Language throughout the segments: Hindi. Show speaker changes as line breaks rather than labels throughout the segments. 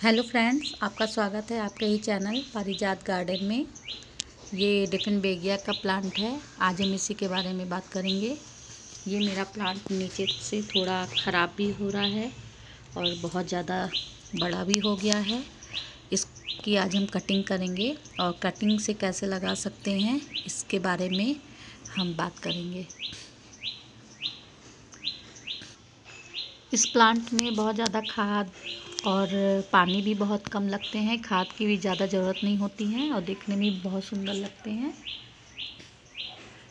हेलो फ्रेंड्स, आपका स्वागत है आपके ही चैनल पारिजात गार्डन में। ये डिफिन बेगिया का प्लांट है। आज हम इसी के बारे में बात करेंगे। ये मेरा प्लांट नीचे से थोड़ा ख़राब भी हो रहा है और बहुत ज़्यादा बड़ा भी हो गया है। इसकी आज हम कटिंग करेंगे और कटिंग से कैसे लगा सकते हैं, इसके बारे में हम बात करेंगे। इस प्लांट में बहुत ज़्यादा खाद और पानी भी बहुत कम लगते हैं, खाद की भी ज़्यादा ज़रूरत नहीं होती है और देखने में बहुत सुंदर लगते हैं।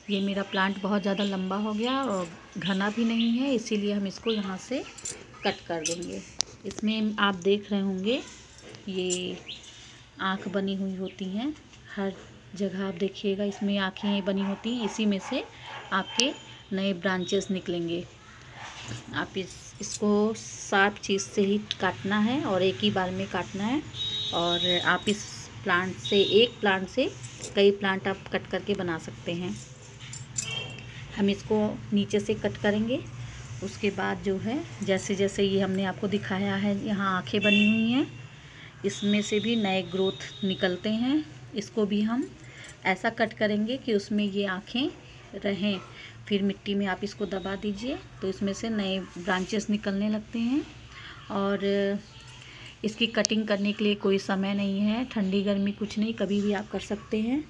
ये मेरा प्लांट बहुत ज़्यादा लंबा हो गया और घना भी नहीं है, इसीलिए हम इसको यहाँ से कट कर देंगे। इसमें आप देख रहे होंगे, ये आँख बनी हुई होती हैं, हर जगह आप देखिएगा इसमें आँखें बनी होती हैं, इसी में से आपके नए ब्रांचेस निकलेंगे। आप इस, इसको साफ़ चीज़ से ही काटना है और एक ही बार में काटना है और आप इस प्लांट से, एक प्लांट से कई प्लांट आप कट करके बना सकते हैं। हम इसको नीचे से कट करेंगे। उसके बाद जो है जैसे जैसे ये हमने आपको दिखाया है, यहाँ आँखें बनी हुई हैं। इसमें से भी नए ग्रोथ निकलते हैं। इसको भी हम ऐसा कट करेंगे कि उसमें ये आँखें रहें। फिर मिट्टी में आप इसको दबा दीजिए तो इसमें से नए ब्रांचेस निकलने लगते हैं। और इसकी कटिंग करने के लिए कोई समय नहीं है, ठंडी गर्मी कुछ नहीं, कभी भी आप कर सकते हैं।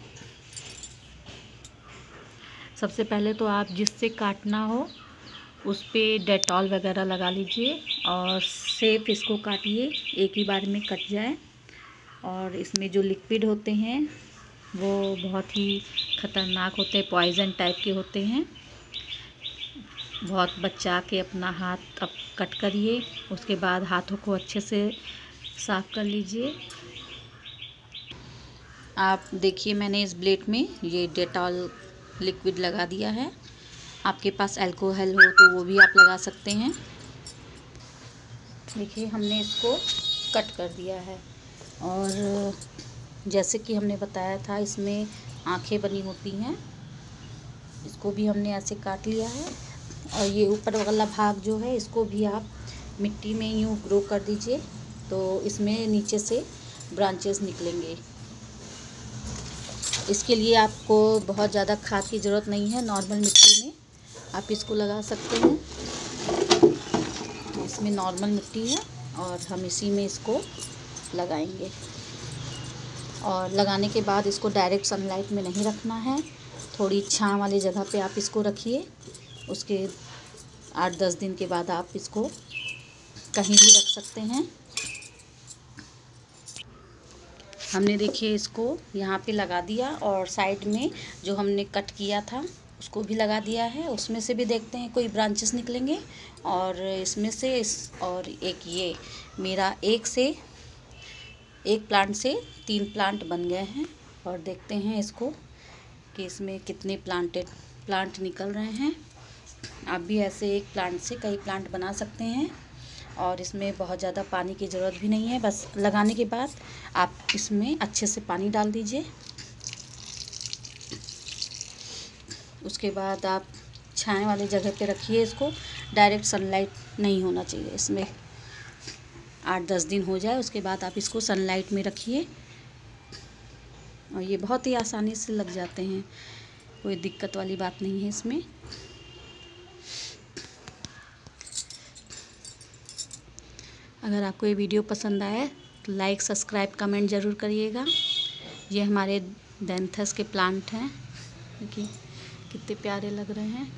सबसे पहले तो आप जिससे काटना हो, उस पर डेटॉल वगैरह लगा लीजिए और सेफ़ इसको काटिए, एक ही बार में कट जाए। और इसमें जो लिक्विड होते हैं वो बहुत ही ख़तरनाक होते हैं पॉइज़न टाइप के होते हैं। बहुत बचा के अपना हाथ अब कट करिए, उसके बाद हाथों को अच्छे से साफ़ कर लीजिए। आप देखिए, मैंने इस ब्लेड में ये डेटॉल लिक्विड लगा दिया है। आपके पास अल्कोहल हो तो वो भी आप लगा सकते हैं। देखिए, हमने इसको कट कर दिया है। और जैसे कि हमने बताया था, इसमें आँखें बनी होती हैं। इसको भी हमने ऐसे काट लिया है। और ये ऊपर वाला भाग जो है, इसको भी आप मिट्टी में यूँ ग्रो कर दीजिए तो इसमें नीचे से ब्रांचेस निकलेंगे। इसके लिए आपको बहुत ज़्यादा खाद की ज़रूरत नहीं है, नॉर्मल मिट्टी में। आप इसको लगा सकते हैं। इसमें नॉर्मल मिट्टी है और हम इसी में इसको लगाएँगे। और लगाने के बाद इसको डायरेक्ट सनलाइट में नहीं रखना है। थोड़ी छाँव वाली जगह पे आप इसको रखिए। उसके आठ दस दिन के बाद आप इसको कहीं भी रख सकते हैं। हमने देखिए इसको यहाँ पे लगा दिया और साइड में जो हमने कट किया था, उसको भी लगा दिया है। उसमें से भी देखते हैं कोई ब्रांचेस निकलेंगे और इसमें से इस और एक ये, मेरा एक से एक प्लांट से तीन प्लांट बन गए हैं और देखते हैं इसको कि इसमें कितने प्लांटेड प्लांट निकल रहे हैं। आप भी ऐसे एक प्लांट से कई प्लांट बना सकते हैं और इसमें बहुत ज़्यादा पानी की ज़रूरत भी नहीं है। बस लगाने के बाद आप इसमें अच्छे से पानी डाल दीजिए। उसके बाद आप छाए वाली जगह पे रखिए इसको। डायरेक्ट सनलाइट नहीं होना चाहिए। इसमें आठ दस दिन हो जाए, उसके बाद आप इसको सनलाइट में रखिए। और ये बहुत ही आसानी से लग जाते हैं। कोई दिक्कत वाली बात नहीं है इसमें। अगर आपको ये वीडियो पसंद आए तो लाइक सब्सक्राइब कमेंट ज़रूर करिएगा। ये हमारे डेंथस के प्लांट हैं। देखिए, कितने प्यारे लग रहे हैं।